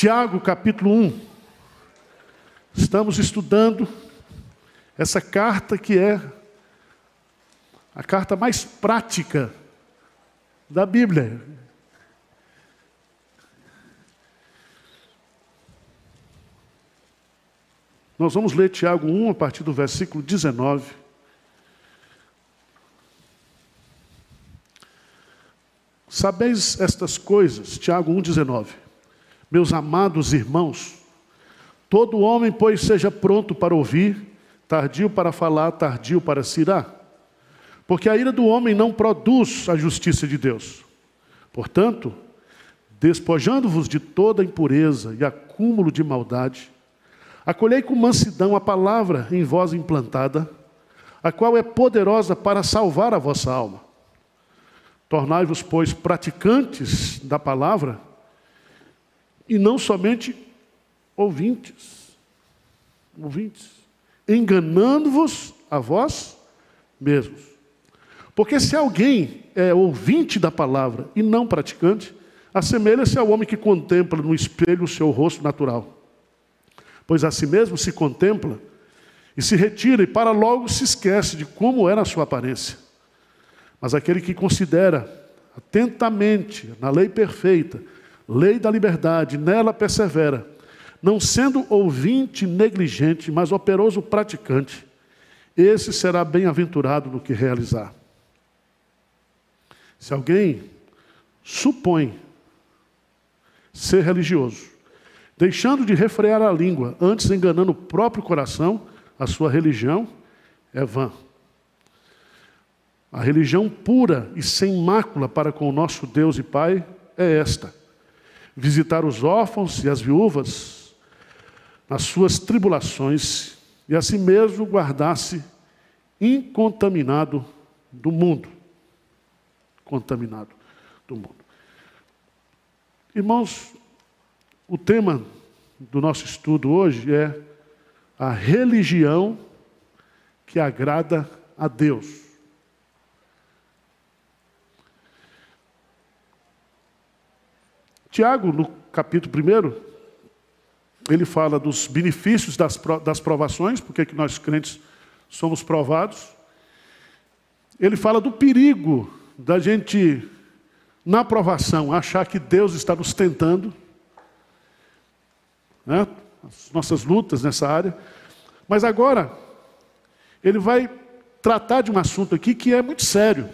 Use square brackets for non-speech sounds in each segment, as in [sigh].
Tiago, capítulo 1. Estamos estudando essa carta que é a carta mais prática da Bíblia. Nós vamos ler Tiago 1 a partir do versículo 19. Sabeis estas coisas, Tiago 1,19. Meus amados irmãos, todo homem, pois, seja pronto para ouvir, tardio para falar, tardio para cirar. Porque a ira do homem não produz a justiça de Deus. Portanto, despojando-vos de toda impureza e acúmulo de maldade, acolhei com mansidão a palavra em vós implantada, a qual é poderosa para salvar a vossa alma. Tornai-vos, pois, praticantes da palavra e não somente ouvintes. Ouvintes. Enganando-vos a vós mesmos. Porque se alguém é ouvinte da palavra e não praticante, assemelha-se ao homem que contempla no espelho o seu rosto natural. Pois a si mesmo se contempla e se retira e para logo se esquece de como era a sua aparência. Mas aquele que considera atentamente na lei perfeita, lei da liberdade, nela persevera, não sendo ouvinte negligente, mas operoso praticante, esse será bem-aventurado no que realizar. Se alguém supõe ser religioso, deixando de refrear a língua, antes enganando o próprio coração, a sua religião é vã. A religião pura e sem mácula para com o nosso Deus e Pai é esta: visitar os órfãos e as viúvas nas suas tribulações e assim mesmo guardar-se incontaminado do mundo. Contaminado do mundo. Irmãos, o tema do nosso estudo hoje é a religião que agrada a Deus. Tiago, no capítulo 1, ele fala dos benefícios das, das provações, porque que nós crentes somos provados. Ele fala do perigo da gente, na provação, achar que Deus está nos tentando, né? as nossas lutas nessa área. Mas agora, ele vai tratar de um assunto aqui que é muito sério.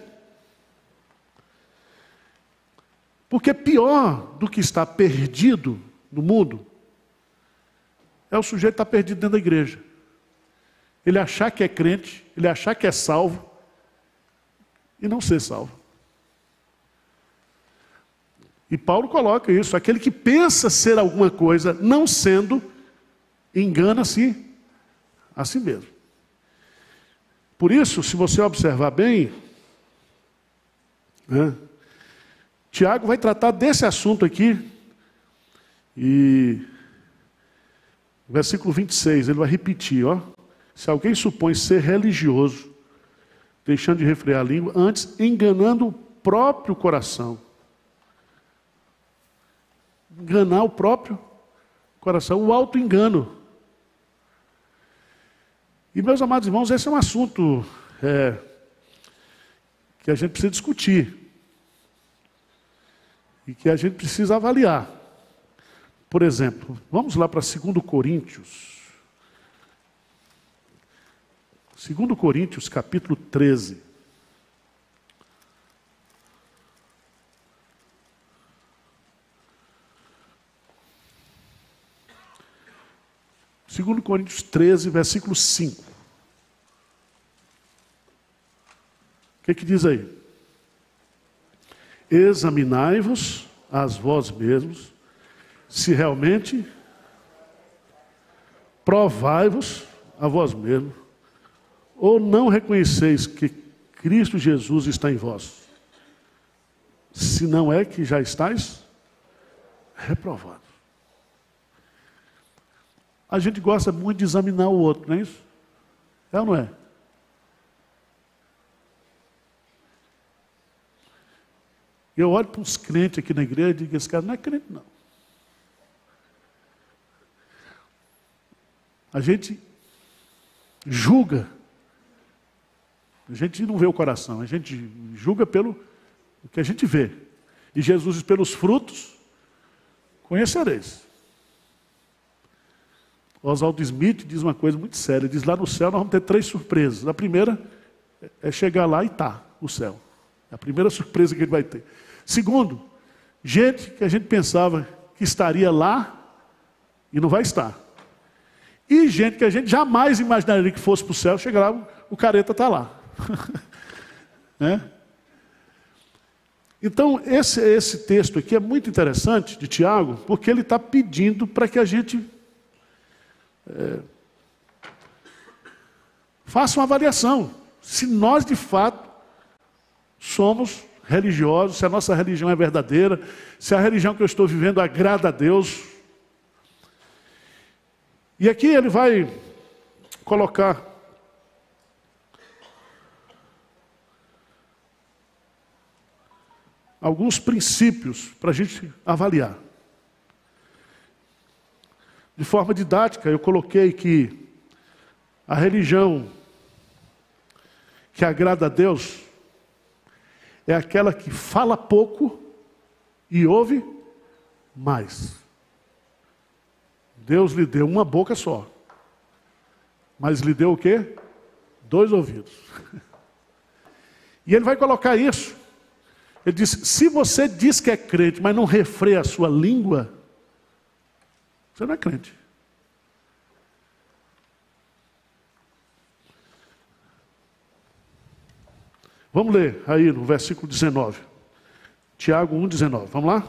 Porque pior do que estar perdido no mundo é o sujeito estar perdido dentro da igreja. Ele achar que é crente, ele achar que é salvo e não ser salvo. E Paulo coloca isso: aquele que pensa ser alguma coisa, não sendo, engana-se a si mesmo. Por isso, se você observar bem, né, Tiago vai tratar desse assunto aqui. E versículo 26, ele vai repetir, ó. Se alguém supõe ser religioso, deixando de refrear a língua, antes enganando o próprio coração. Enganar o próprio coração, o auto-engano. E, meus amados irmãos, esse é um assunto é, que a gente precisa discutir e que a gente precisa avaliar. Por exemplo, vamos lá para 2 Coríntios. 2 Coríntios, capítulo 13. Segundo Coríntios 13, versículo 5. O que, que diz aí? Examinai-vos a vós mesmos, se realmente provai-vos a vós mesmos, ou não reconheceis que Cristo Jesus está em vós, se não é que já estáis reprovados. A gente gosta muito de examinar o outro, não é isso? É ou não é? Eu olho para uns crentes aqui na igreja e digo: esse cara não é crente, não. a gente julga. A gente não vê o coração, a gente julga pelo que a gente vê. E Jesus diz: pelos frutos conhecereis. Oswald Smith diz uma coisa muito séria: diz lá no céu nós vamos ter três surpresas. A primeira é chegar lá e tá o céu. A primeira surpresa que ele vai ter. Segundo, gente que a gente pensava que estaria lá e não vai estar. E gente que a gente jamais imaginaria que fosse para o céu, chega lá, o careta está lá. [laughs] né? Então, esse, esse texto aqui é muito interessante de Tiago, porque ele está pedindo para que a gente é, faça uma avaliação. Se nós de fato somos religiosos, se a nossa religião é verdadeira, se a religião que eu estou vivendo agrada a Deus. E aqui ele vai colocar alguns princípios para a gente avaliar. De forma didática, eu coloquei que a religião que agrada a Deus é aquela que fala pouco e ouve mais. Deus lhe deu uma boca só, mas lhe deu o quê? Dois ouvidos. [laughs] E ele vai colocar isso. Ele diz: se você diz que é crente, mas não refreia a sua língua, você não é crente. Vamos ler aí no versículo 19. Tiago 1,19. Vamos lá?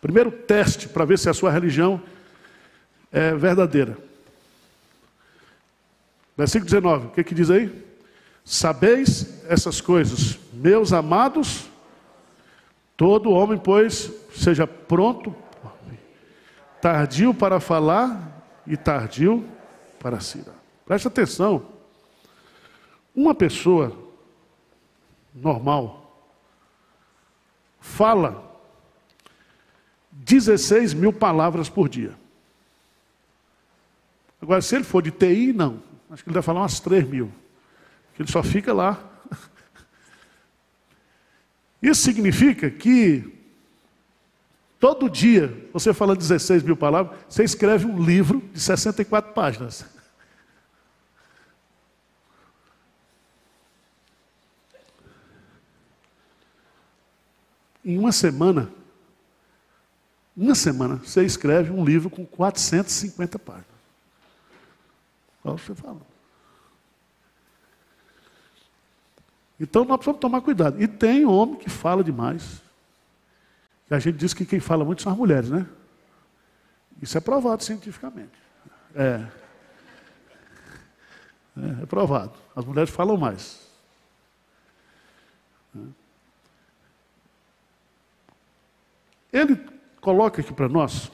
Primeiro teste para ver se a sua religião é verdadeira. Versículo 19, o que, que diz aí? Sabeis essas coisas, meus amados, todo homem, pois, seja pronto, tardio para falar e tardio para se Preste atenção. Uma pessoa normal, fala 16 mil palavras por dia. Agora, se ele for de TI, não. Acho que ele vai falar umas 3 mil. Porque ele só fica lá. Isso significa que todo dia, você fala 16 mil palavras, você escreve um livro de 64 páginas. Em uma semana, uma semana, você escreve um livro com 450 páginas. Olha você falando. Então nós precisamos tomar cuidado. E tem homem que fala demais. A gente diz que quem fala muito são as mulheres, né? Isso é provado cientificamente. É. É, é provado. As mulheres falam mais. Ele coloca aqui para nós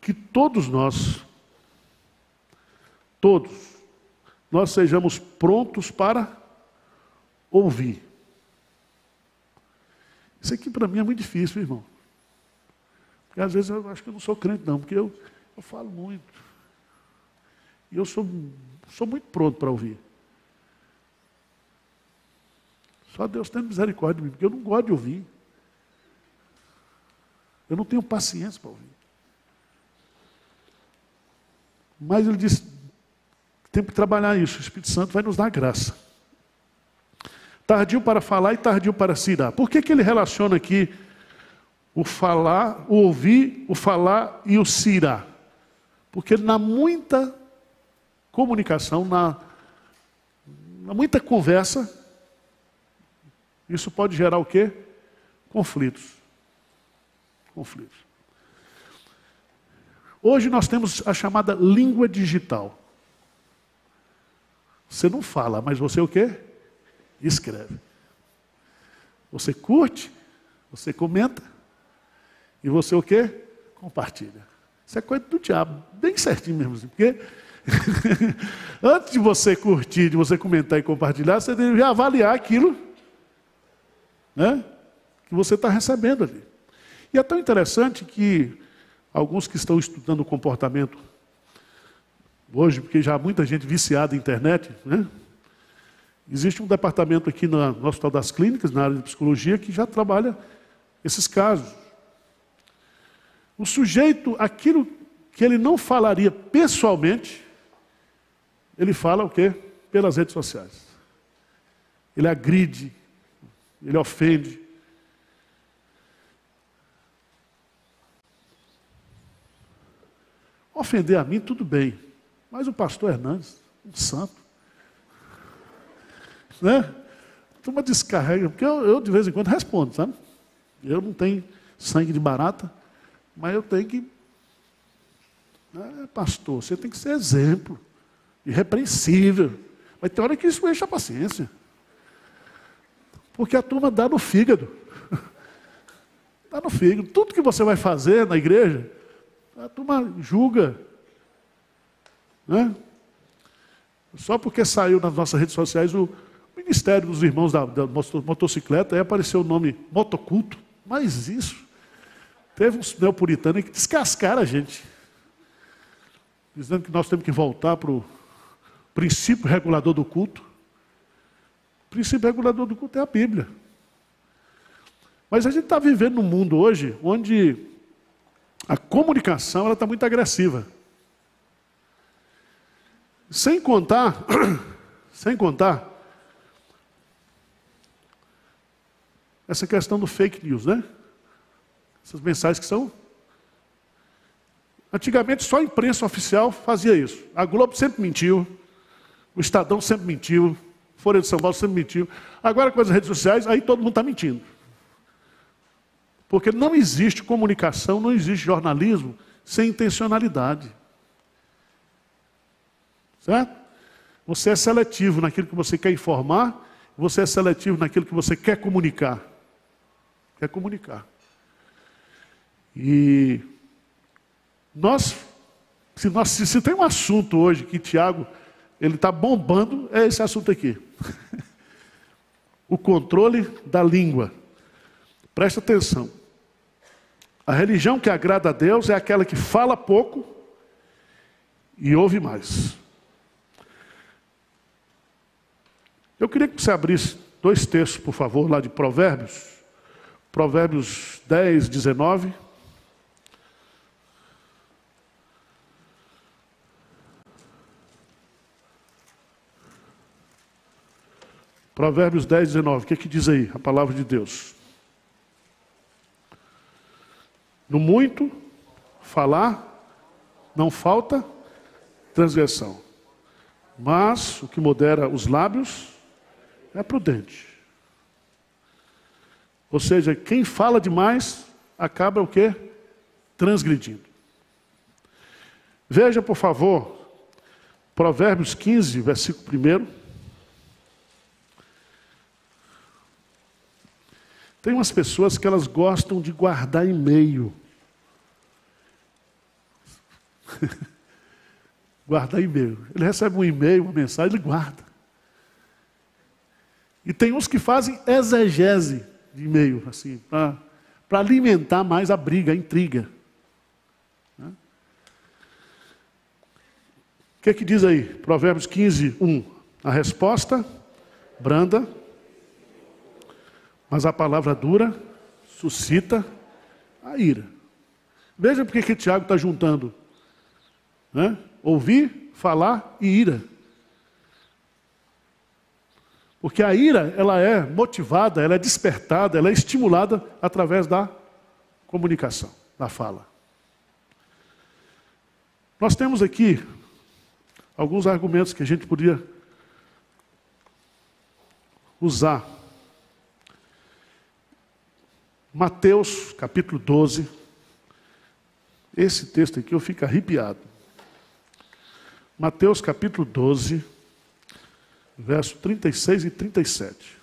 que todos nós, todos, nós sejamos prontos para ouvir. Isso aqui para mim é muito difícil, irmão. Porque às vezes eu acho que eu não sou crente, não, porque eu, eu falo muito. E eu sou, sou muito pronto para ouvir. Só Deus tem misericórdia de mim, porque eu não gosto de ouvir. Eu não tenho paciência para ouvir. Mas ele disse: tem que trabalhar isso, o Espírito Santo vai nos dar graça. Tardio para falar e tardio para se dar. Por que, que ele relaciona aqui o falar, o ouvir, o falar e o se irá? Porque na muita comunicação, na, na muita conversa, isso pode gerar o quê? Conflitos. Conflitos. Hoje nós temos a chamada língua digital. Você não fala, mas você o quê? Escreve. Você curte, você comenta, e você o quê? Compartilha. Isso é coisa do diabo, bem certinho mesmo, assim, porque [laughs] antes de você curtir, de você comentar e compartilhar, você deve avaliar aquilo né, que você está recebendo ali. E é tão interessante que Alguns que estão estudando o comportamento hoje, porque já há muita gente viciada em internet, né? Existe um departamento aqui no, no Hospital das Clínicas, na área de psicologia, que já trabalha esses casos. O sujeito, aquilo que ele não falaria pessoalmente, ele fala o quê? Pelas redes sociais. Ele agride, ele ofende. Ofender a mim, tudo bem. Mas o pastor Hernandes, um santo, né? Toma descarrega, porque eu, eu, de vez em quando respondo, sabe? Eu não tenho sangue de barata, mas eu tenho que. Né, pastor, você tem que ser exemplo, irrepreensível. Mas tem hora que isso enche a paciência. Porque a turma dá no fígado. [laughs] dá no fígado. Tudo que você vai fazer na igreja, a turma julga. Né? Só porque saiu nas nossas redes sociais o Ministério dos Irmãos da, da Motocicleta, aí apareceu o nome Motoculto. Mas isso, teve uns neopuritanos que descascaram a gente. Dizendo que nós temos que voltar para o princípio regulador do culto. Princípio regulador do culto é a Bíblia. Mas a gente está vivendo num mundo hoje onde a comunicação está muito agressiva. Sem contar, [coughs] sem contar essa questão do fake news, né? Essas mensagens que são. Antigamente só a imprensa oficial fazia isso. A Globo sempre mentiu, o Estadão sempre mentiu, Folha de São Paulo sempre mentiu. Agora com as redes sociais, aí todo mundo está mentindo. Porque não existe comunicação, não existe jornalismo sem intencionalidade. Certo? Você é seletivo naquilo que você quer informar, você é seletivo naquilo que você quer comunicar é comunicar. E nós, se, nós, se, se tem um assunto hoje que Tiago ele está bombando, é esse assunto aqui. o controle da língua. Presta atenção. A religião que agrada a Deus é aquela que fala pouco e ouve mais. Eu queria que você abrisse dois textos, por favor, lá de Provérbios. Provérbios 10, 19. Provérbios 10, 19. O que, é que diz aí a palavra de Deus? No muito falar, não falta transgressão. Mas o que modera os lábios é prudente. Ou seja, quem fala demais acaba o quê? Transgredindo. Veja, por favor, Provérbios 15, versículo 1. Tem umas pessoas que elas gostam de guardar e-mail. [laughs] guardar e-mail. Ele recebe um e-mail, uma mensagem, ele guarda. E tem uns que fazem exegese de e-mail, assim, para alimentar mais a briga, a intriga. Né? O que, é que diz aí? Provérbios 15, 1. A resposta, branda, mas a palavra dura suscita a ira. Veja porque que Tiago está juntando. Né? Ouvir, falar e ira. Porque a ira, ela é motivada, ela é despertada, ela é estimulada através da comunicação, da fala. Nós temos aqui alguns argumentos que a gente poderia usar. Mateus, capítulo 12. Esse texto aqui eu fico arrepiado. Mateus, capítulo 12 verso 36 e 37.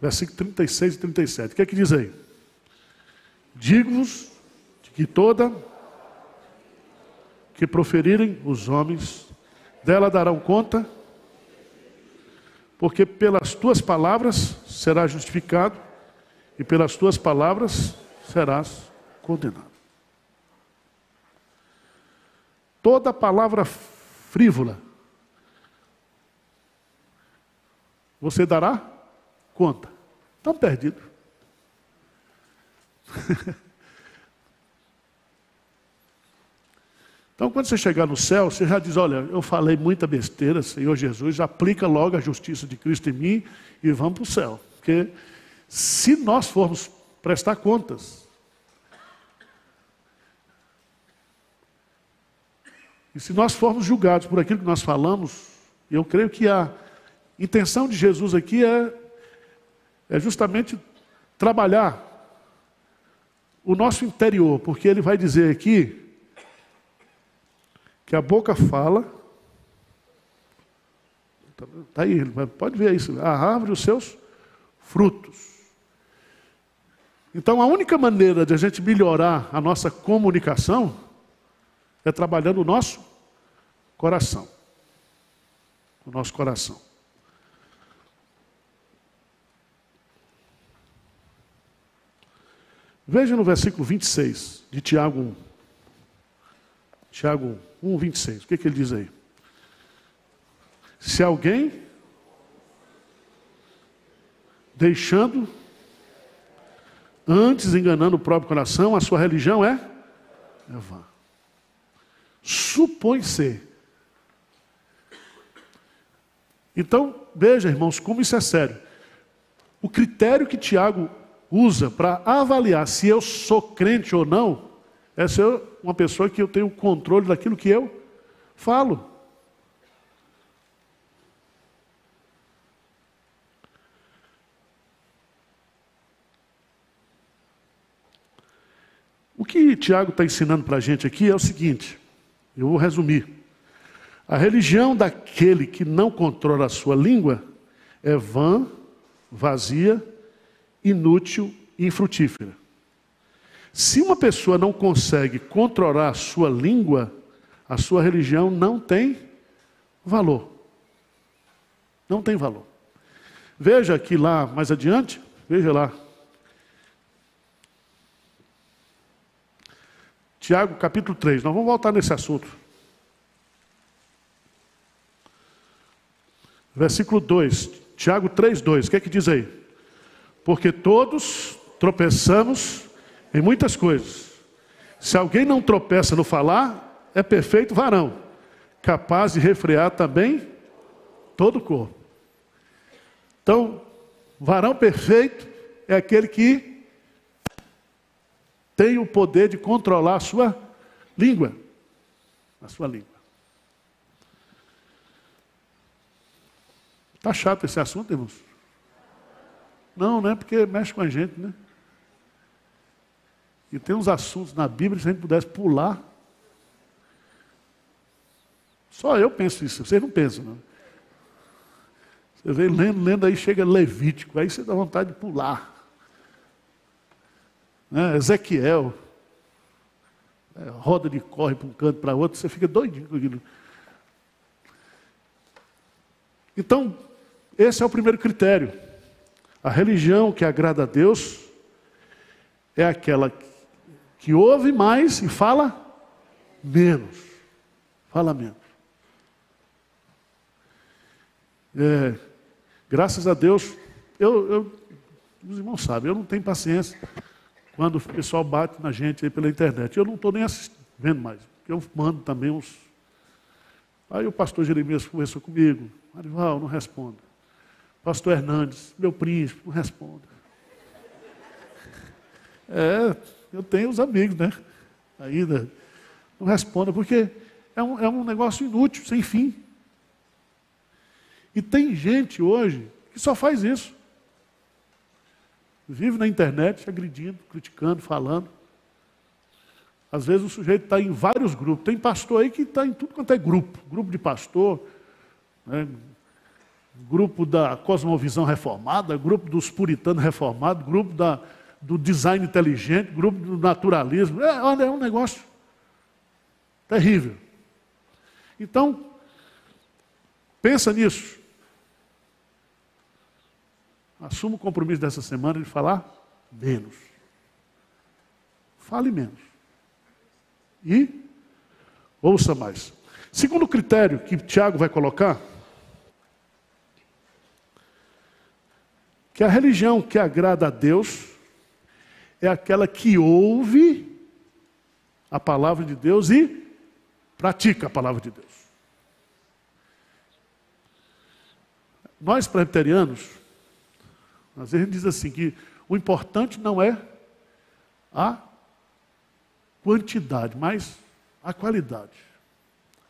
Versículo 36 e 37. O que é que diz aí? Digo-vos que toda que proferirem os homens, dela darão conta, porque pelas tuas palavras serás justificado, e pelas tuas palavras serás condenado. Toda palavra frívola, você dará conta. Estão perdidos. [laughs] Então, quando você chegar no céu, você já diz: Olha, eu falei muita besteira, Senhor Jesus, aplica logo a justiça de Cristo em mim e vamos para o céu. Porque se nós formos prestar contas, e se nós formos julgados por aquilo que nós falamos, eu creio que a intenção de Jesus aqui é, é justamente trabalhar o nosso interior, porque ele vai dizer aqui que a boca fala. Está aí, pode ver isso. A árvore, os seus frutos. Então, a única maneira de a gente melhorar a nossa comunicação é trabalhando o nosso coração. O nosso coração. Veja no versículo 26 de Tiago 1. Tiago 1. 1, 26. O que, que ele diz aí? Se alguém deixando, antes enganando o próprio coração, a sua religião é, é vã. Supõe ser. Então, veja, irmãos, como isso é sério. O critério que Tiago usa para avaliar se eu sou crente ou não é ser uma pessoa que eu tenho controle daquilo que eu falo. O que Tiago está ensinando para a gente aqui é o seguinte, eu vou resumir. A religião daquele que não controla a sua língua é vã, vazia, inútil e infrutífera. Se uma pessoa não consegue controlar a sua língua, a sua religião não tem valor. Não tem valor. Veja aqui lá mais adiante, veja lá. Tiago capítulo 3, nós vamos voltar nesse assunto. Versículo 2, Tiago 3, 2, o que é que diz aí? Porque todos tropeçamos em muitas coisas. Se alguém não tropeça no falar, é perfeito varão, capaz de refrear também todo o corpo. Então, varão perfeito é aquele que tem o poder de controlar a sua língua. A sua língua. Está chato esse assunto, irmãos? Não, não é porque mexe com a gente, né? E tem uns assuntos na Bíblia, se a gente pudesse pular. Só eu penso isso, vocês não pensam, não. Você vem lendo, lendo aí, chega Levítico, aí você dá vontade de pular. Né? Ezequiel. É, roda de corre para um canto para outro, você fica doidinho com aquilo. Então, esse é o primeiro critério. A religião que agrada a Deus é aquela que ouve mais e fala menos. Fala menos. É, graças a Deus, eu, eu, os irmãos sabem, eu não tenho paciência quando o pessoal bate na gente aí pela internet. Eu não estou nem vendo mais. Eu mando também uns. Aí o pastor Jeremias conversou comigo. Arival, não responda. Pastor Hernandes, meu príncipe, não responda. É, eu tenho os amigos, né? Ainda não responda, porque é um, é um negócio inútil, sem fim. E tem gente hoje que só faz isso. Vive na internet agredindo, criticando, falando. Às vezes o sujeito está em vários grupos. Tem pastor aí que está em tudo quanto é grupo. Grupo de pastor, né? Grupo da cosmovisão reformada, grupo dos puritanos reformados, grupo da, do design inteligente, grupo do naturalismo. É, olha, é um negócio terrível. Então, pensa nisso. Assuma o compromisso dessa semana de falar menos. Fale menos. E ouça mais. Segundo critério que Tiago vai colocar, que a religião que agrada a Deus é aquela que ouve a palavra de Deus e pratica a palavra de Deus. Nós presbiterianos, às vezes diz assim que o importante não é a quantidade, mas a qualidade.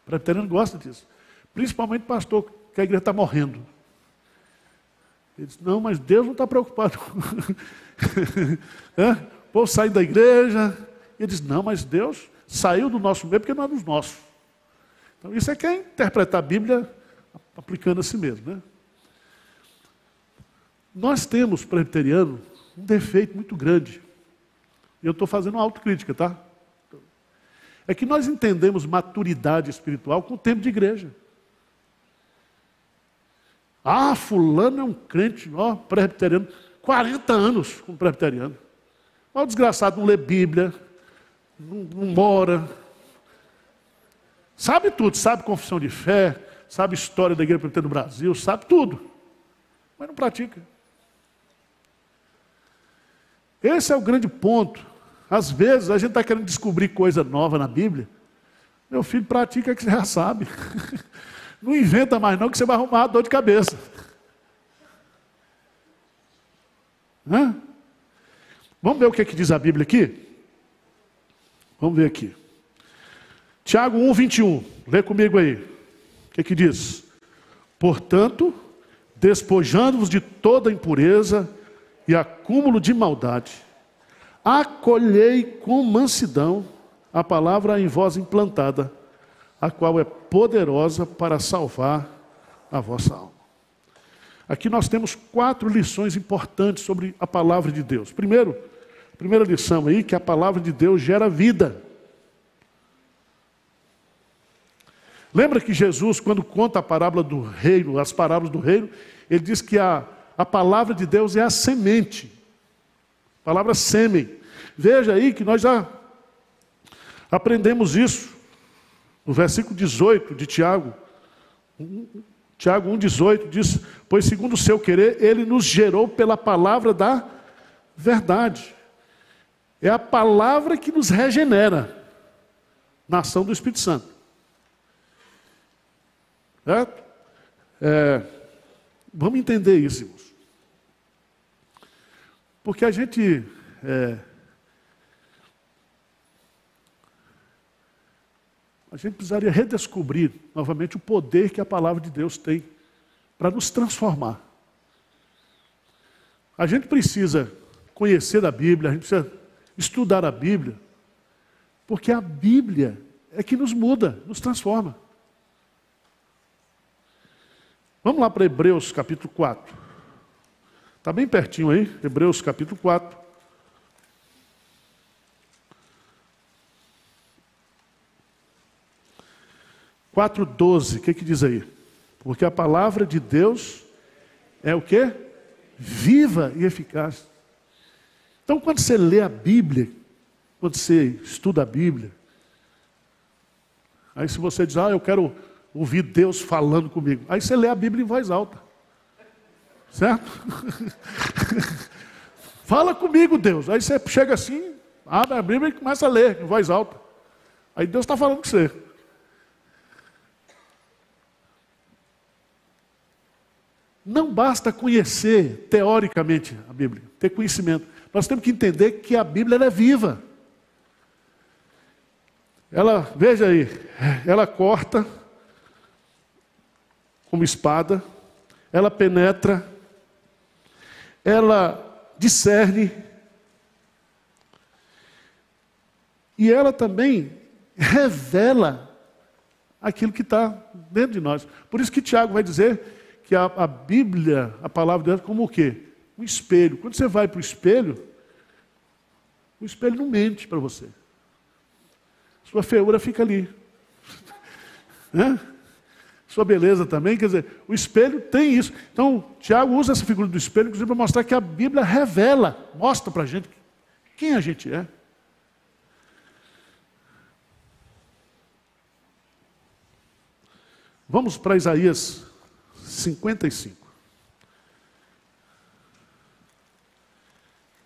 O presbiteriano gosta disso. Principalmente pastor, que a igreja está morrendo. Ele disse, não, mas Deus não está preocupado. é? [laughs] O povo sai da igreja. Ele diz, não, mas Deus saiu do nosso meio porque não é dos nossos. Então isso é quem é interpretar a Bíblia aplicando a si mesmo. Né? Nós temos, presbiteriano, um defeito muito grande. E eu estou fazendo uma autocrítica, tá? É que nós entendemos maturidade espiritual com o tempo de igreja. Ah, fulano é um crente, ó, presbiteriano, 40 anos como presbiteriano. Ó, o desgraçado não lê Bíblia, não, não mora. Sabe tudo, sabe confissão de fé, sabe história da igreja presbiteriana do Brasil, sabe tudo. Mas não pratica. Esse é o grande ponto. Às vezes a gente está querendo descobrir coisa nova na Bíblia. Meu filho pratica que já sabe. [laughs] Não inventa mais não que você vai arrumar dor de cabeça. Hã? Vamos ver o que, é que diz a Bíblia aqui? Vamos ver aqui. Tiago 1, 21. Lê comigo aí. O que, é que diz? Portanto, despojando-vos de toda impureza e acúmulo de maldade, acolhei com mansidão a palavra em vós implantada, a qual é poderosa para salvar a vossa alma. Aqui nós temos quatro lições importantes sobre a palavra de Deus. Primeiro, a primeira lição aí, que a palavra de Deus gera vida. Lembra que Jesus, quando conta a parábola do reino, as parábolas do reino, ele diz que a, a palavra de Deus é a semente. A palavra sêmen. Veja aí que nós já aprendemos isso. No versículo 18 de Tiago, Tiago 1,18 diz: Pois segundo o seu querer, ele nos gerou pela palavra da verdade. É a palavra que nos regenera na ação do Espírito Santo. Certo? É, vamos entender isso, irmãos. Porque a gente é, a gente precisaria redescobrir novamente o poder que a palavra de Deus tem para nos transformar. A gente precisa conhecer a Bíblia, a gente precisa estudar a Bíblia, porque a Bíblia é que nos muda, nos transforma. Vamos lá para Hebreus capítulo 4. Está bem pertinho aí, Hebreus capítulo 4. 4,12, o que, que diz aí? Porque a palavra de Deus é o que? Viva e eficaz. Então, quando você lê a Bíblia, quando você estuda a Bíblia, aí se você diz, ah, eu quero ouvir Deus falando comigo, aí você lê a Bíblia em voz alta. Certo? [laughs] Fala comigo, Deus. Aí você chega assim, abre a Bíblia e começa a ler em voz alta. Aí Deus está falando com você. Não basta conhecer teoricamente a Bíblia, ter conhecimento. Nós temos que entender que a Bíblia é viva. Ela, veja aí, ela corta como espada, ela penetra, ela discerne, e ela também revela aquilo que está dentro de nós. Por isso que Tiago vai dizer que a, a Bíblia, a palavra de Deus, como o quê? Um espelho. Quando você vai para o espelho, o espelho não mente para você. Sua feiura fica ali. [laughs] Né? Sua beleza também, quer dizer, o espelho tem isso. Então, Tiago usa essa figura do espelho, inclusive, para mostrar que a Bíblia revela, mostra para a gente quem a gente é. Vamos para Isaías 55.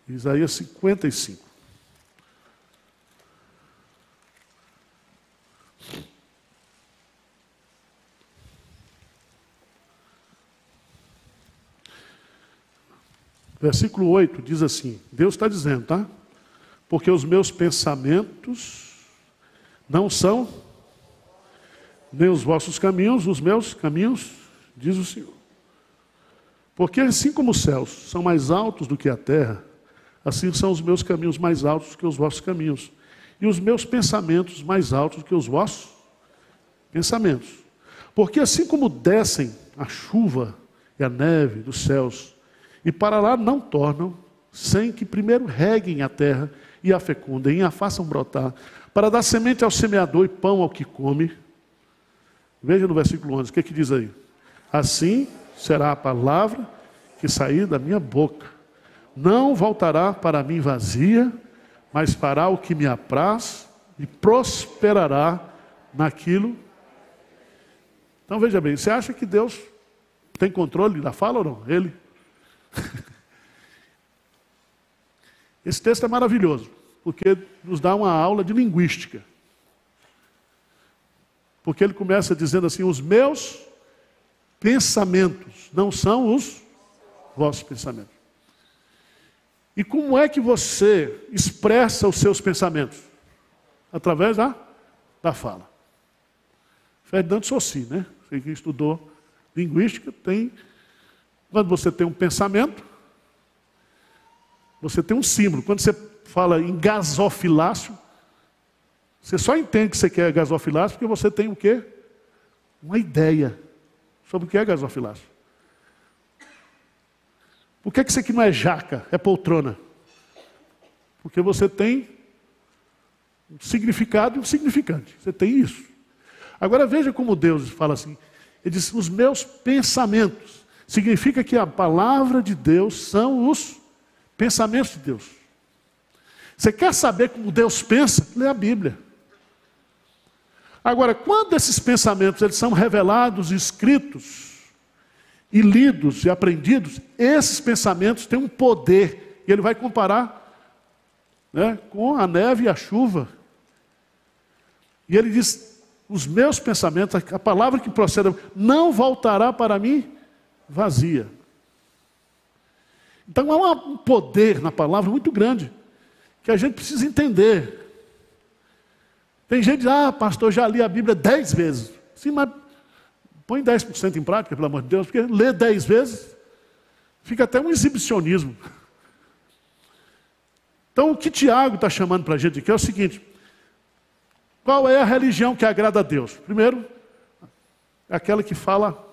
Isaías 55. Versículo 8 diz assim: Deus está dizendo, tá? Porque os meus pensamentos não são nem os vossos caminhos, os meus caminhos, diz o Senhor. Porque assim como os céus são mais altos do que a terra, assim são os meus caminhos mais altos que os vossos caminhos, e os meus pensamentos mais altos que os vossos pensamentos. Porque assim como descem a chuva e a neve dos céus e para lá não tornam, sem que primeiro reguem a terra e a fecundem e a façam brotar, para dar semente ao semeador e pão ao que come. Veja no versículo 11, o que, é que diz aí? Assim será a palavra que sair da minha boca. Não voltará para mim vazia, mas fará o que me apraz e prosperará naquilo. Então veja bem, você acha que Deus tem controle da fala ou não? Ele [laughs] Esse texto é maravilhoso, porque nos dá uma aula de linguística. Porque ele começa dizendo assim: os meus pensamentos não são os vossos pensamentos. E como é que você expressa os seus pensamentos? Através da, da fala. Ferdinand Saussure, né? Você que estudou linguística tem quando você tem um pensamento, você tem um símbolo. Quando você fala em gasofilácio, você só entende que você quer gasofilácio porque você tem o quê? Uma ideia sobre o que é gasofilácio. Por que, que isso aqui não é jaca, é poltrona? Porque você tem um significado e um significante. Você tem isso. Agora veja como Deus fala assim. Ele diz: os meus pensamentos significa que a palavra de Deus são os pensamentos de Deus. Você quer saber como Deus pensa? Lê a Bíblia. Agora, quando esses pensamentos eles são revelados, escritos e lidos e aprendidos, esses pensamentos têm um poder. E ele vai comparar né, com a neve e a chuva. E ele diz: os meus pensamentos, a palavra que procede, não voltará para mim vazia. Então há um poder na palavra muito grande que a gente precisa entender. Tem gente que diz, ah, pastor, já li a Bíblia dez vezes. Sim, mas põe 10% em prática, pelo amor de Deus, porque ler dez vezes fica até um exibicionismo. Então o que Tiago está chamando para a gente aqui é o seguinte: qual é a religião que agrada a Deus? Primeiro, aquela que fala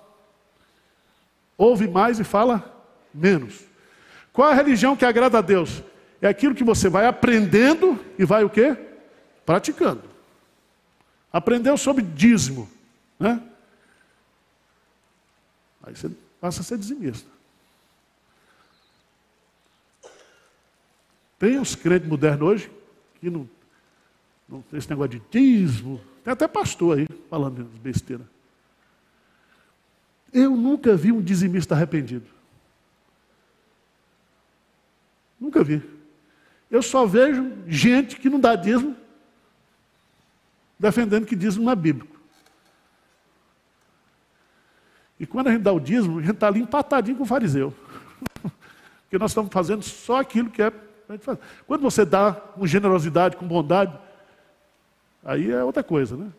ouve mais e fala menos. Qual a religião que agrada a Deus? É aquilo que você vai aprendendo e vai o quê? Praticando. Aprendeu sobre dízimo, né? Aí você passa a ser dizimista. Tem os crentes modernos hoje que não, não tem esse negócio de dízimo. Tem até pastor aí falando besteira. Eu nunca vi um dizimista arrependido. Nunca vi. Eu só vejo gente que não dá dízimo defendendo que dízimo não é bíblico. E quando a gente dá o dízimo, a gente está ali empatadinho com o fariseu. [laughs] Porque nós estamos fazendo só aquilo que é a gente. Quando você dá com generosidade, com bondade, aí é outra coisa, né?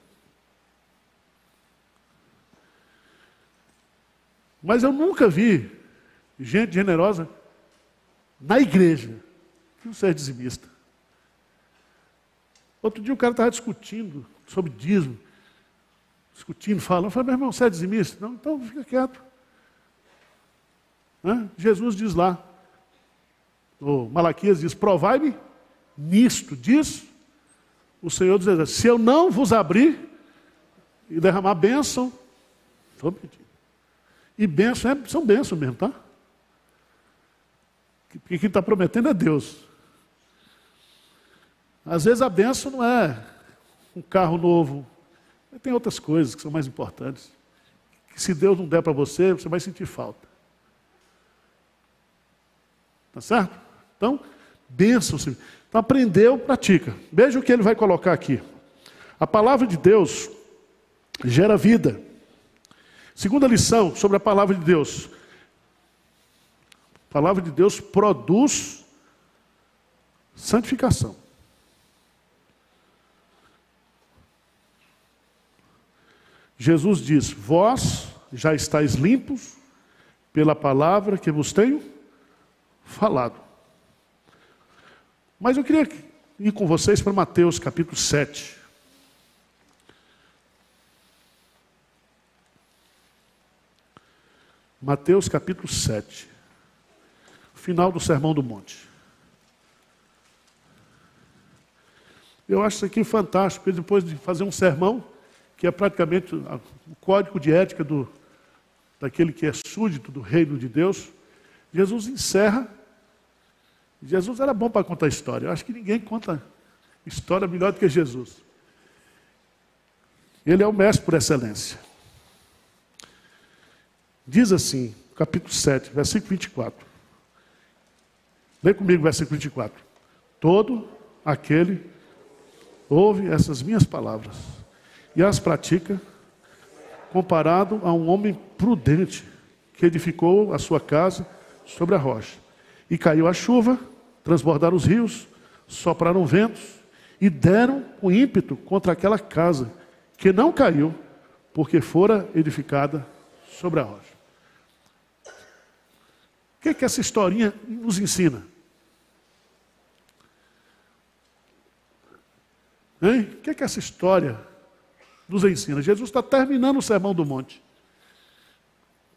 Mas eu nunca vi gente generosa na igreja que não seja dizimista. Outro dia o cara estava discutindo sobre dízimo, discutindo, falando. Eu falei, meu irmão, você é dizimista? Não, então fica quieto. Jesus diz lá, o Malaquias diz, provai-me nisto, diz o Senhor diz, se eu não vos abrir, e derramar bênção. Estou pedindo. E bênção é, são bênçãos mesmo, tá? Porque quem está prometendo é Deus. Às vezes a bênção não é um carro novo, tem outras coisas que são mais importantes. Que se Deus não der para você, você vai sentir falta. Tá certo? Então, bênção. Então, aprendeu, pratica. Veja o que ele vai colocar aqui. A palavra de Deus gera vida. Segunda lição sobre a palavra de Deus. A palavra de Deus produz santificação. Jesus diz: Vós já estáis limpos pela palavra que vos tenho falado. Mas eu queria ir com vocês para Mateus capítulo 7. Mateus capítulo 7. Final do Sermão do Monte. Eu acho isso aqui fantástico, depois de fazer um sermão, que é praticamente o código de ética do, daquele que é súdito do reino de Deus, Jesus encerra. Jesus era bom para contar história. Eu acho que ninguém conta história melhor do que Jesus. Ele é o mestre por excelência. Diz assim, capítulo 7, versículo 24. Lê comigo o versículo 24. Todo aquele ouve essas minhas palavras e as pratica, comparado a um homem prudente que edificou a sua casa sobre a rocha. E caiu a chuva, transbordaram os rios, sopraram ventos e deram o ímpeto contra aquela casa, que não caiu, porque fora edificada sobre a rocha. O que, é que essa historinha nos ensina? Hein? O que, é que essa história nos ensina? Jesus está terminando o sermão do monte.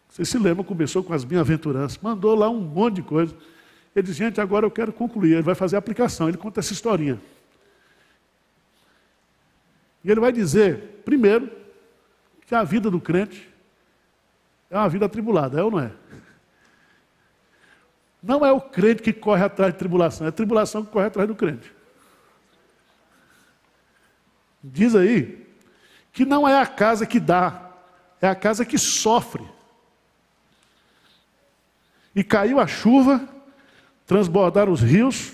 Vocês se lembram, começou com as bem-aventuranças, mandou lá um monte de coisa. Ele disse, gente, agora eu quero concluir. Ele vai fazer a aplicação, ele conta essa historinha. E ele vai dizer, primeiro, que a vida do crente é uma vida atribulada, é ou não é? Não é o crente que corre atrás de tribulação, é a tribulação que corre atrás do crente. Diz aí que não é a casa que dá, é a casa que sofre. E caiu a chuva, transbordaram os rios,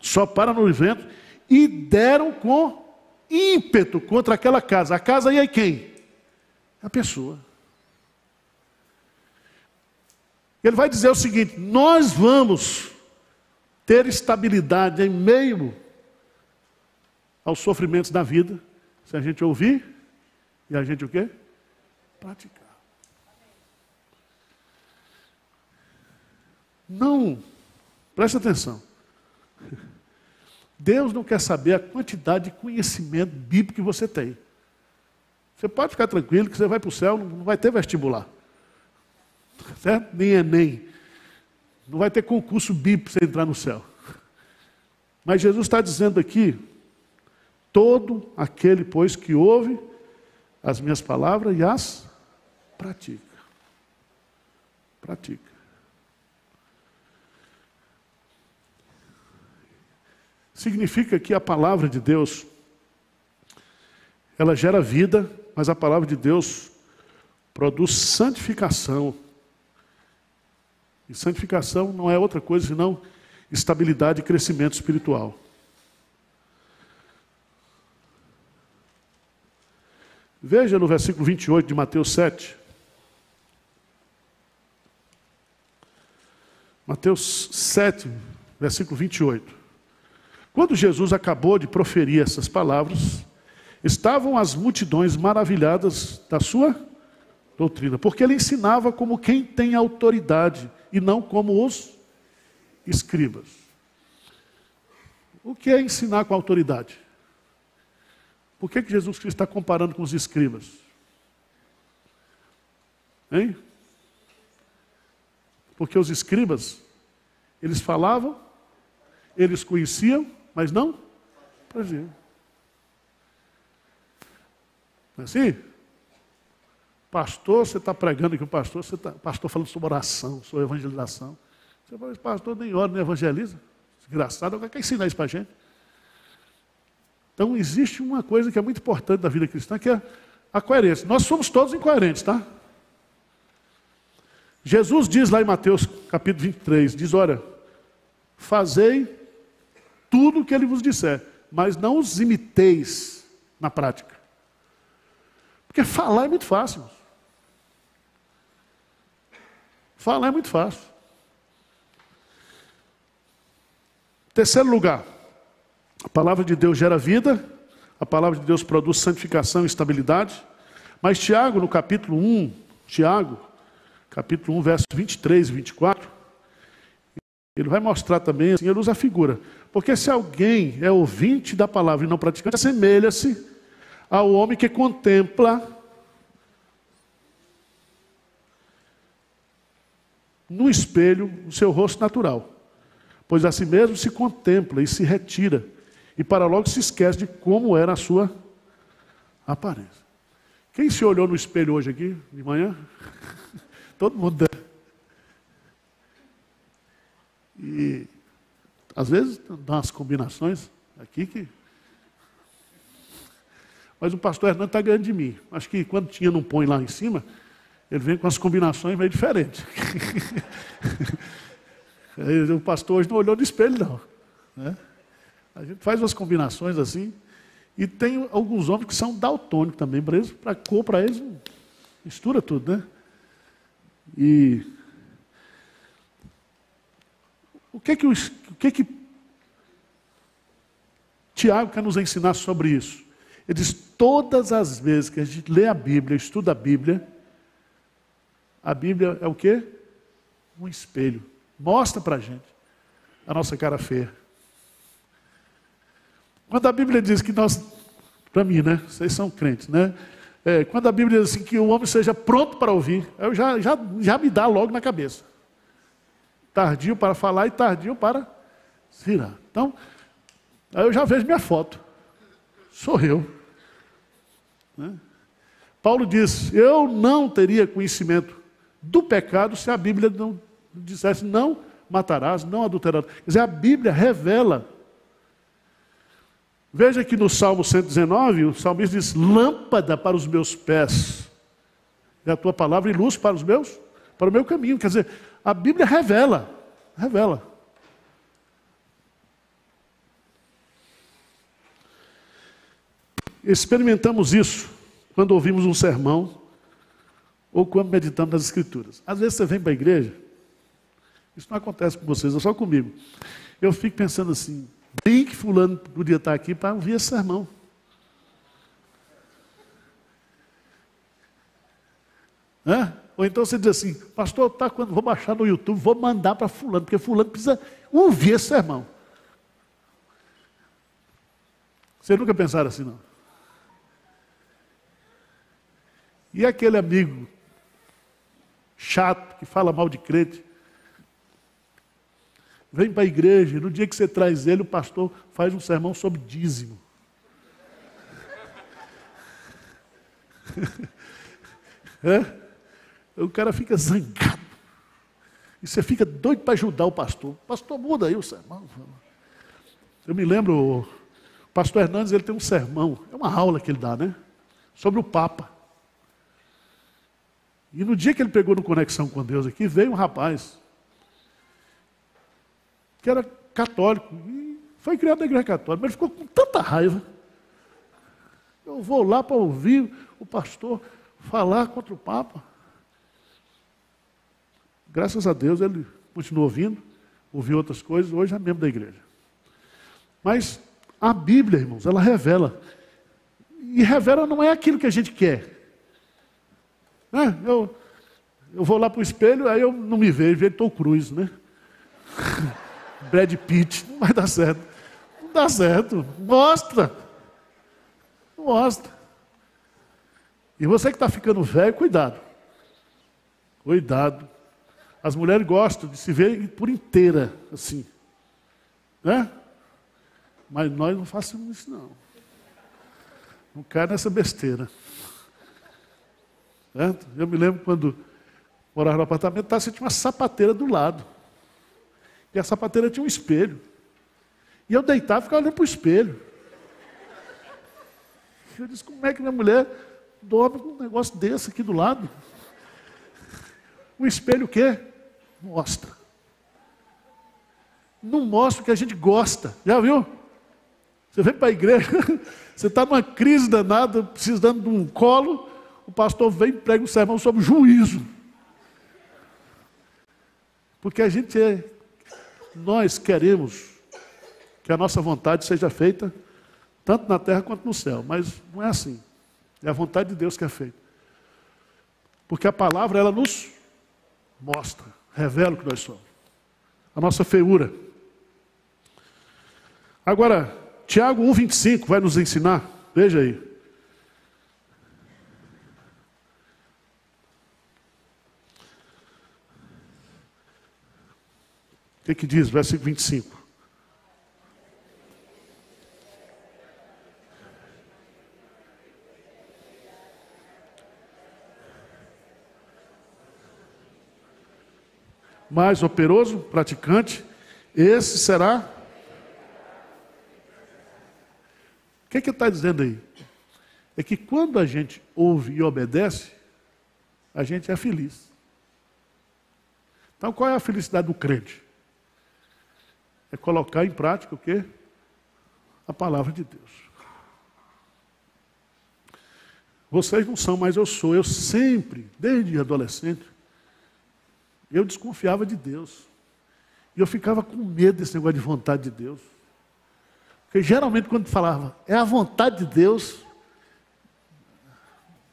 soparam no vento e deram com ímpeto contra aquela casa. A casa aí é quem? A pessoa. Ele vai dizer o seguinte: nós vamos ter estabilidade em meio aos sofrimentos da vida, se a gente ouvir e a gente o quê? Praticar. Não, preste atenção. Deus não quer saber a quantidade de conhecimento bíblico que você tem. Você pode ficar tranquilo que você vai para o céu, não vai ter vestibular. Certo? Nem Enem. Não vai ter concurso bíblico para você entrar no céu. Mas Jesus está dizendo aqui: todo aquele, pois, que ouve as minhas palavras e as pratica. Pratica. Significa que a palavra de Deus, ela gera vida, mas a palavra de Deus produz santificação. E santificação não é outra coisa senão estabilidade e crescimento espiritual. Veja no versículo 28 de Mateus 7. Mateus 7, versículo 28. Quando Jesus acabou de proferir essas palavras, estavam as multidões maravilhadas da sua doutrina, porque ele ensinava como quem tem autoridade e não como os escribas. O que é ensinar com autoridade? Por que, que Jesus Cristo está comparando com os escribas? Hein? Porque os escribas, eles falavam, eles conheciam, mas não faziam. Não é assim? Pastor, você está pregando aqui o pastor, você está pastor falando sobre oração, sobre evangelização. Você fala, pastor nem ora, nem evangeliza. Desgraçado, quer ensinar isso para a gente. Então existe uma coisa que é muito importante da vida cristã, que é a coerência. Nós somos todos incoerentes, tá? Jesus diz lá em Mateus capítulo 23, diz, olha, fazei tudo o que ele vos disser, mas não os imiteis na prática. Porque falar é muito fácil. Falar é muito fácil. Terceiro lugar, a palavra de Deus gera vida, a palavra de Deus produz santificação e estabilidade. Mas Tiago, no capítulo 1, Tiago, capítulo 1, versos 23 e 24, ele vai mostrar também, assim, ele usa a figura. Porque se alguém é ouvinte da palavra e não praticante, assemelha-se ao homem que contempla no espelho o seu rosto natural, pois a si mesmo se contempla e se retira, e para logo se esquece de como era a sua aparência. Quem se olhou no espelho hoje aqui, de manhã? [laughs] Todo mundo. E às vezes dá umas combinações aqui que. Mas o pastor Hernando está ganhando de mim. Acho que quando tinha não põe lá em cima, ele vem com as combinações meio diferentes. [laughs] o pastor hoje não olhou no espelho, não. Né? A gente faz umas combinações assim. E tem alguns homens que são daltônicos também, para eles, para cor, para eles, mistura tudo, né? E o que que, o, que que Tiago quer nos ensinar sobre isso? Ele diz: todas as vezes que a gente lê a Bíblia, estuda a Bíblia, a Bíblia é o quê? Um espelho. Mostra para a gente a nossa cara feia. Quando a Bíblia diz que nós, para mim, né? Vocês são crentes, né? É, quando a Bíblia diz assim, que o homem seja pronto para ouvir, eu já, já, já me dá logo na cabeça. Tardio para falar e tardio para se virar. Então, aí eu já vejo minha foto. Sou eu. Né? Paulo diz: Eu não teria conhecimento do pecado se a Bíblia não dissesse não matarás, não adulterarás. Quer dizer, a Bíblia revela. Veja que no Salmo 119, o salmista diz: lâmpada para os meus pés, é a tua palavra e luz para os meus, para o meu caminho. Quer dizer, a Bíblia revela, revela. Experimentamos isso quando ouvimos um sermão ou quando meditamos nas Escrituras. Às vezes você vem para a igreja, isso não acontece com vocês, é só comigo. Eu fico pensando assim, bem que fulano podia estar aqui para ouvir esse sermão. Hã? Ou então você diz assim, pastor, tá, quando vou baixar no YouTube, vou mandar para fulano, porque fulano precisa ouvir esse sermão. Vocês nunca pensaram assim, não? E aquele amigo chato, que fala mal de crente. Vem para a igreja, no dia que você traz ele, o pastor faz um sermão sobre dízimo. [laughs] é? O cara fica zangado. E você fica doido para ajudar o pastor. Pastor, muda aí o sermão. Eu me lembro, o pastor Hernandes, ele tem um sermão, é uma aula que ele dá, né? Sobre o Papa. E no dia que ele pegou no Conexão com Deus aqui, veio um rapaz que era católico e foi criado na igreja católica, mas ficou com tanta raiva. Eu vou lá para ouvir o pastor falar contra o Papa. Graças a Deus ele continuou ouvindo, ouviu outras coisas, hoje é membro da igreja. Mas a Bíblia, irmãos, ela revela. E revela não é aquilo que a gente quer. Né? Eu, eu vou lá para o espelho, aí eu não me vejo, Tom Cruise, né? [laughs] Brad Pitt, não vai dar certo. Não dá certo. Mostra. Mostra. E você que está ficando velho, cuidado. Cuidado. As mulheres gostam de se ver por inteira, assim. Né? Mas nós não façamos isso, não. Não cai nessa besteira. Certo? Eu me lembro quando morava no apartamento, tá, você tinha uma sapateira do lado. E a sapateira tinha um espelho. E eu deitava e ficava olhando para o espelho. Eu disse, como é que minha mulher com um negócio desse aqui do lado? O espelho o quê? Mostra. Não mostra o que a gente gosta. Já viu? Você vem para a igreja, [laughs] você está numa crise danada, precisando de um colo, o pastor vem e prega um sermão sobre juízo. Porque a gente é, nós queremos que a nossa vontade seja feita tanto na terra quanto no céu, mas não é assim. É a vontade de Deus que é feita. Porque a palavra ela nos mostra, revela o que nós somos. A nossa feiura. Agora, Tiago 1,25 vai nos ensinar. Veja aí. O que, que diz? Versículo 25. mais operoso, praticante, esse será que, que ele está dizendo aí? É que quando a gente ouve e obedece, a gente é feliz. Então, qual é a felicidade do crente? É colocar em prática o quê? A palavra de Deus. Vocês não são, mas eu sou. Eu sempre, desde adolescente, eu desconfiava de Deus. E eu ficava com medo desse negócio de vontade de Deus. Porque geralmente quando falava, é a vontade de Deus,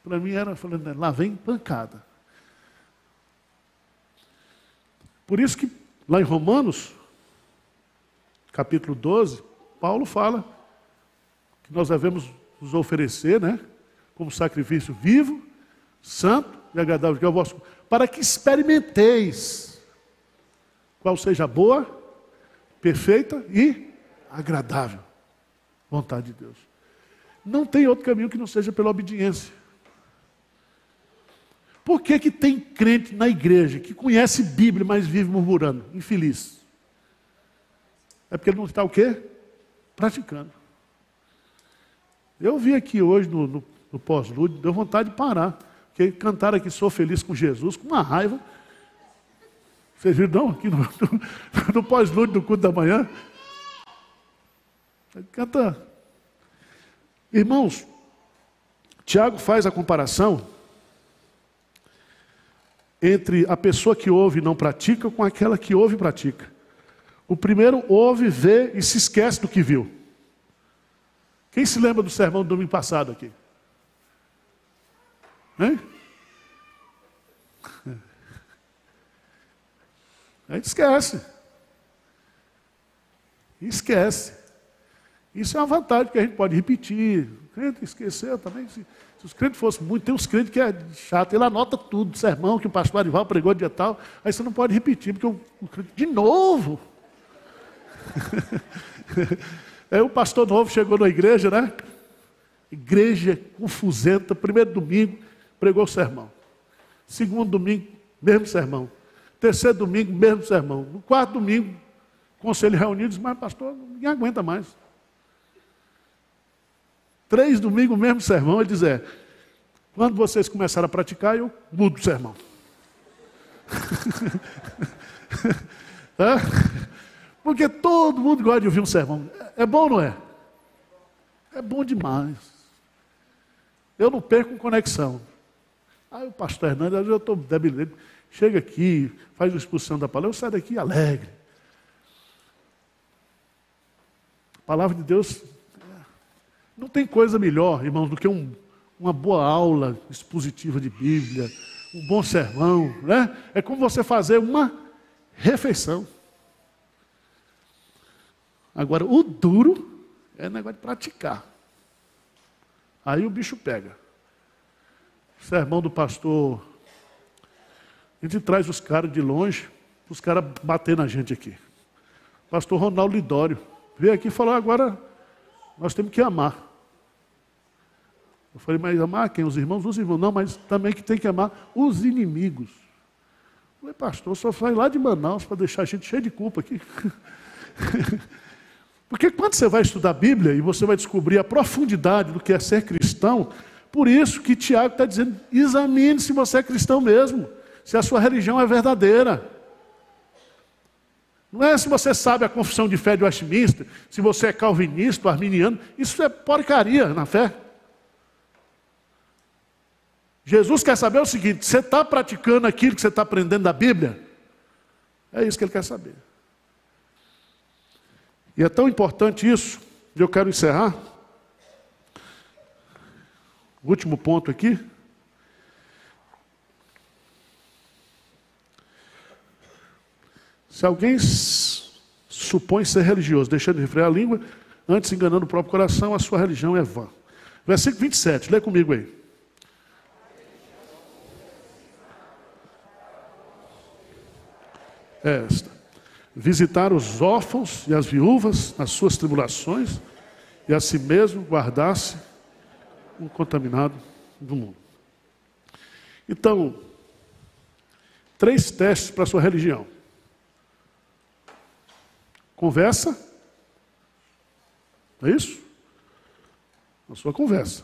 para mim era falando, lá vem pancada. Por isso que lá em Romanos, capítulo 12, Paulo fala que nós devemos nos oferecer, né, como sacrifício vivo, santo e agradável, que é o vosso, para que experimenteis qual seja a boa, perfeita e agradável vontade de Deus. Não tem outro caminho que não seja pela obediência. Por que, que tem crente na igreja que conhece Bíblia, mas vive murmurando? Infeliz. É porque ele não está o quê? Praticando. Eu vi aqui hoje no, no, no pós-lúdio, deu vontade de parar. Porque cantaram aqui, sou feliz com Jesus, com uma raiva. Vocês viram, não? Aqui no, no, no pós-lúdio do culto da manhã. Canta. Irmãos, Tiago faz a comparação entre a pessoa que ouve e não pratica com aquela que ouve e pratica. O primeiro ouve, vê e se esquece do que viu. Quem se lembra do sermão do domingo passado aqui? Hein? [laughs] A gente esquece. Esquece. Isso é uma vantagem que a gente pode repetir. O crente esqueceu também. Se, se os crentes fossem muito, tem uns crentes que é chato, ele anota tudo, sermão que o pastor Arival pregou dia tal, aí você não pode repetir, porque o, o crente, de novo. Aí [laughs] o pastor novo chegou na igreja, né? Igreja confusenta, primeiro domingo, pregou o sermão. Segundo domingo, mesmo sermão. Terceiro domingo, mesmo sermão. No quarto domingo, conselho reunido, disse, mas pastor, ninguém aguenta mais. Três domingos, mesmo sermão, ele diz: é, quando vocês começarem a praticar, eu mudo o sermão. [laughs] Porque todo mundo gosta de ouvir um sermão. É bom, não é? É bom demais. Eu não perco conexão. Aí o pastor Hernandes, eu estou debilitado. Chega aqui, faz a expulsão da palavra, eu saio daqui alegre. A palavra de Deus não tem coisa melhor, irmãos, do que um, uma boa aula expositiva de Bíblia, um bom sermão, né? É como você fazer uma refeição. Agora, o duro é negócio de praticar. Aí o bicho pega. Sermão do pastor. A gente traz os caras de longe, os caras bater na gente aqui. Pastor Ronaldo Lidório veio aqui e falou: agora nós temos que amar. Eu falei, mas amar quem? Os irmãos? Os irmãos. Não, mas também que tem que amar os inimigos. Eu falei, pastor, só sai lá de Manaus para deixar a gente cheio de culpa aqui. [laughs] Porque quando você vai estudar a Bíblia e você vai descobrir a profundidade do que é ser cristão, por isso que Tiago está dizendo: examine se você é cristão mesmo, se a sua religião é verdadeira. Não é se você sabe a confissão de fé de Westminster, se você é calvinista, arminiano, isso é porcaria na fé. Jesus quer saber o seguinte: você está praticando aquilo que você está aprendendo da Bíblia? É isso que ele quer saber. E é tão importante isso, e eu quero encerrar. Último ponto aqui. Se alguém supõe ser religioso, deixando de refrear a língua, antes enganando o próprio coração, a sua religião é vã. Versículo 27, lê comigo aí. É esta: visitar os órfãos e as viúvas nas suas tribulações, e a si mesmo guardar-se um contaminado do mundo. Então, três testes para a sua religião. Conversa. É isso? A sua conversa.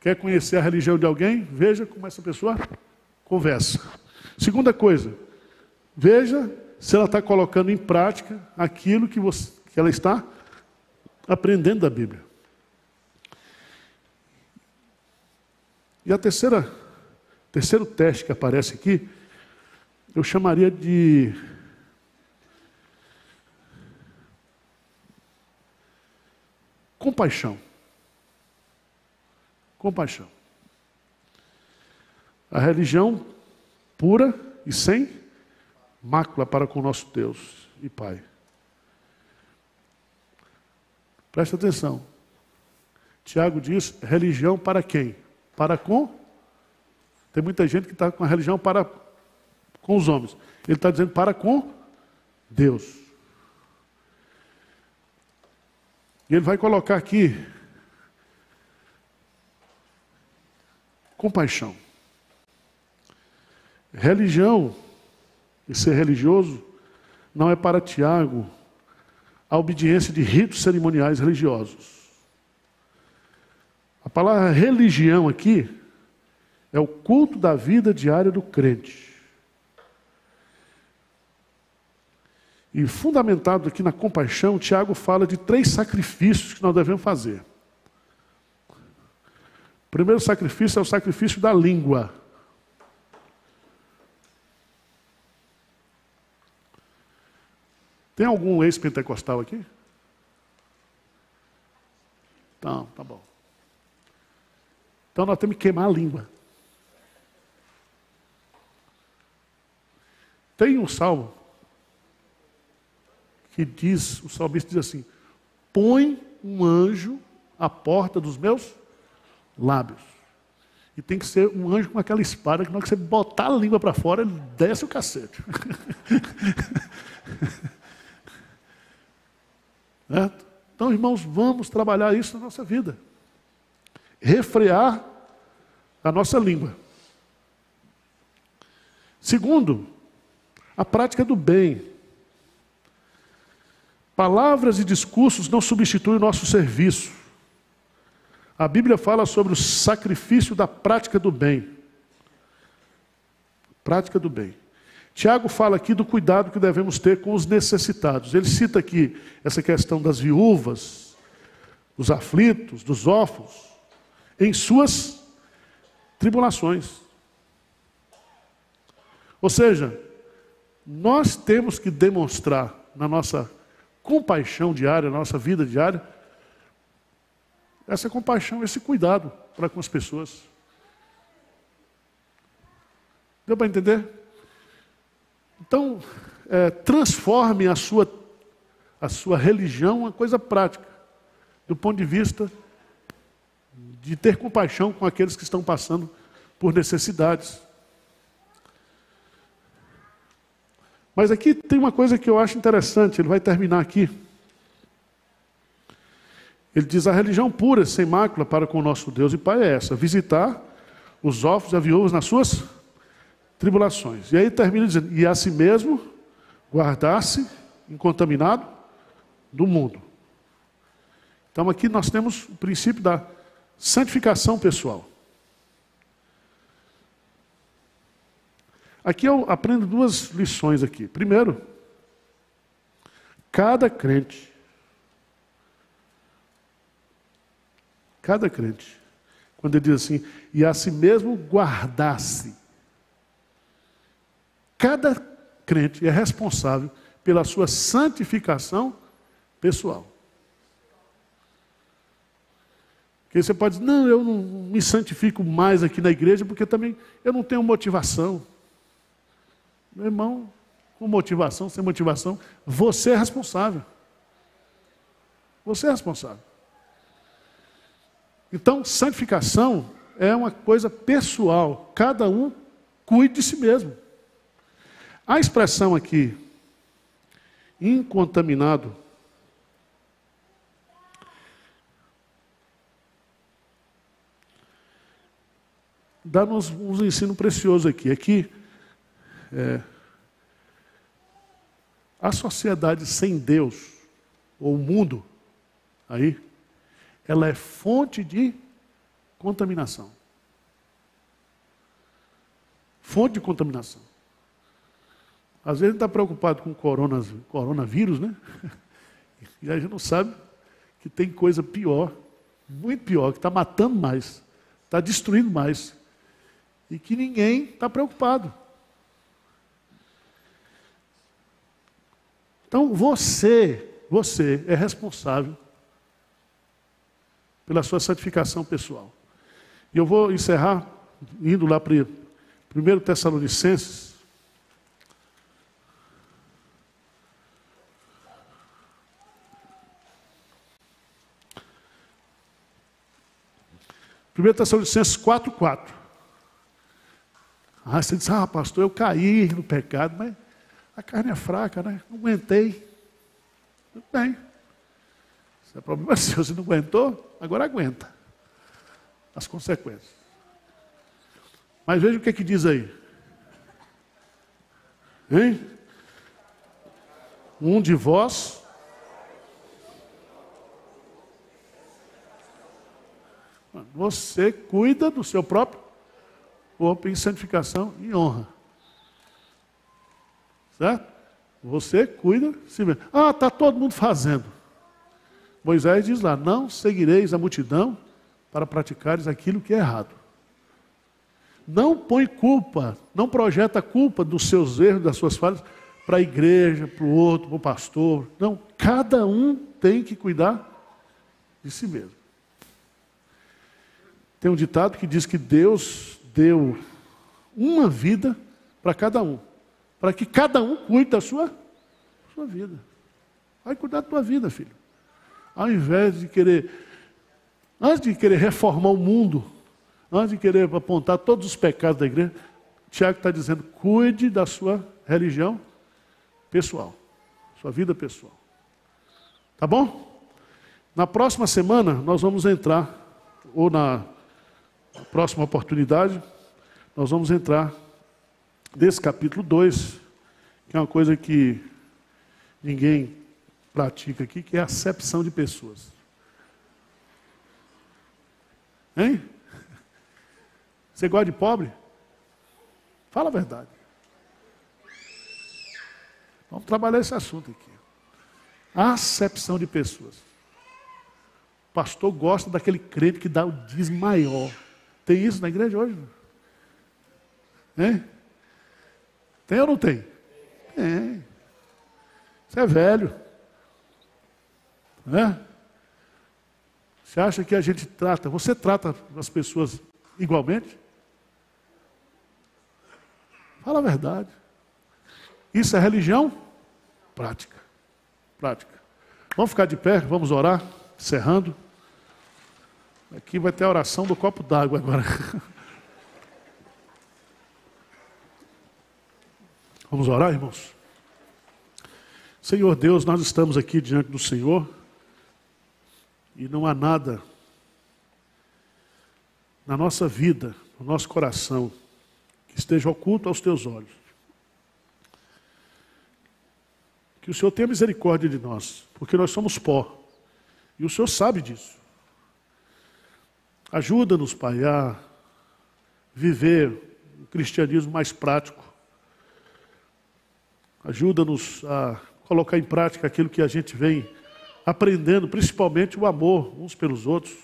Quer conhecer a religião de alguém? Veja como essa pessoa conversa. Segunda coisa, veja se ela está colocando em prática aquilo que, você, que ela está aprendendo da Bíblia. E a terceira, terceiro teste que aparece aqui, eu chamaria de Compaixão. Compaixão. A religião pura e sem mácula para com o nosso Deus e Pai. Presta atenção. Tiago diz: religião para quem? Para com? Tem muita gente que está com a religião para com os homens. Ele está dizendo para com Deus. E ele vai colocar aqui compaixão. Religião, e ser religioso, não é para Tiago a obediência de ritos cerimoniais religiosos. A palavra religião aqui é o culto da vida diária do crente. E fundamentado aqui na compaixão, Tiago fala de três sacrifícios que nós devemos fazer. O primeiro sacrifício é o sacrifício da língua. Tem algum ex-pentecostal aqui? Então, tá bom. Então nós temos que queimar a língua. Tem um salmo que diz, o salmista diz assim: põe um anjo à porta dos meus lábios. E tem que ser um anjo com aquela espada que na hora que você botar a língua para fora, ele desce o cacete. [laughs] Então, irmãos, vamos trabalhar isso na nossa vida. Refrear a nossa língua. Segundo, a prática do bem. Palavras e discursos não substituem o nosso serviço. A Bíblia fala sobre o sacrifício da prática do bem. Prática do bem. Tiago fala aqui do cuidado que devemos ter com os necessitados. Ele cita aqui essa questão das viúvas, dos aflitos, dos órfãos, em suas tribulações. Ou seja, nós temos que demonstrar na nossa compaixão diária, na nossa vida diária, essa compaixão, esse cuidado para com as pessoas. Deu para entender? Então, é, transforme a sua, a sua religião uma coisa prática, do ponto de vista de ter compaixão com aqueles que estão passando por necessidades. Mas aqui tem uma coisa que eu acho interessante, ele vai terminar aqui. Ele diz: a religião pura, sem mácula para com o nosso Deus e Pai é essa: visitar os órfãos e as viúvas nas suas tribulações. E aí termina dizendo: e a si mesmo guardar-se incontaminado do mundo. Então aqui nós temos o princípio da santificação pessoal. Aqui eu aprendo duas lições aqui. Primeiro, cada crente Cada crente. Quando ele diz assim, e a si mesmo guardasse. Cada crente é responsável pela sua santificação pessoal. Porque você pode dizer, não, eu não me santifico mais aqui na igreja porque também eu não tenho motivação. Meu irmão, com motivação, sem motivação, você é responsável. Você é responsável. Então, santificação é uma coisa pessoal, cada um cuide de si mesmo. A expressão aqui, incontaminado, dá-nos um ensino precioso aqui. Aqui, é, a sociedade sem Deus, ou o mundo, aí, ela é fonte de contaminação. Fonte de contaminação. Às vezes a gente está preocupado com corona, coronavírus, né? [laughs] E a gente não sabe que tem coisa pior, muito pior, que está matando mais, está destruindo mais. E que ninguém está preocupado. Então você, você é responsável pela sua santificação pessoal. E eu vou encerrar indo lá para 1 Tessalonicenses. Primeiro Tessalonicenses 4, 4. Ah, você diz, ah, pastor, eu caí no pecado, mas a carne é fraca, né? Não aguentei. Tudo bem. Isso é problema [laughs] seu. Se não aguentou, agora aguenta. As consequências. Mas veja o que é que diz aí. Hein? Um de vós. Você cuida do seu próprio corpo em santificação e honra. Certo? Você cuida se mesmo. Ah, está todo mundo fazendo. Moisés diz lá: Não seguireis a multidão para praticares aquilo que é errado. Não põe culpa, não projeta culpa dos seus erros, das suas falhas, para a igreja, para o outro, para o pastor. Não, cada um tem que cuidar de si mesmo. Tem um ditado que diz que Deus deu uma vida para cada um, para que cada um cuide da sua, sua vida. Vai cuidar da tua vida, filho. Ao invés de querer, antes de querer reformar o mundo, antes de querer apontar todos os pecados da igreja, Tiago está dizendo: cuide da sua religião pessoal, sua vida pessoal. Tá bom? Na próxima semana nós vamos entrar, ou na próxima oportunidade, nós vamos entrar nesse capítulo 2, que é uma coisa que ninguém pratica aqui, que é a acepção de pessoas. Hein? Você gosta de pobre? Fala a verdade. Vamos trabalhar esse assunto aqui. A acepção de pessoas. O pastor gosta daquele crente que dá o dízimo maior. Tem isso na igreja hoje? Hein? Tem ou não tem? Tem. Você é velho. Né? Você acha que a gente trata, você trata as pessoas igualmente? Fala a verdade. Isso é religião? Prática. Prática. Vamos ficar de pé, vamos orar, encerrando. Aqui vai ter a oração do copo d'água agora. [laughs] Vamos orar, irmãos? Senhor Deus, nós estamos aqui diante do Senhor. E não há nada na nossa vida, no nosso coração, que esteja oculto aos teus olhos. Que o Senhor tenha misericórdia de nós, porque nós somos pó. E o Senhor sabe disso. Ajuda-nos, Pai, a viver um cristianismo mais prático. Ajuda-nos a colocar em prática aquilo que a gente vem aprendendo, principalmente o amor uns pelos outros,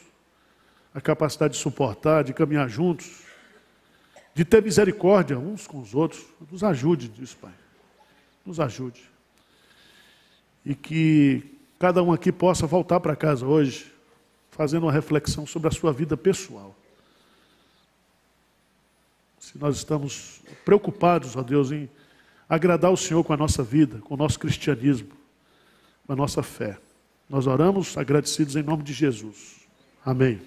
a capacidade de suportar, de caminhar juntos, de ter misericórdia uns com os outros. Nos ajude nisso, Pai. Nos ajude. E que cada um aqui possa voltar para casa hoje, fazendo uma reflexão sobre a sua vida pessoal. Se nós estamos preocupados, ó Deus, em agradar o Senhor com a nossa vida, com o nosso cristianismo, com a nossa fé. Nós oramos agradecidos em nome de Jesus. Amém.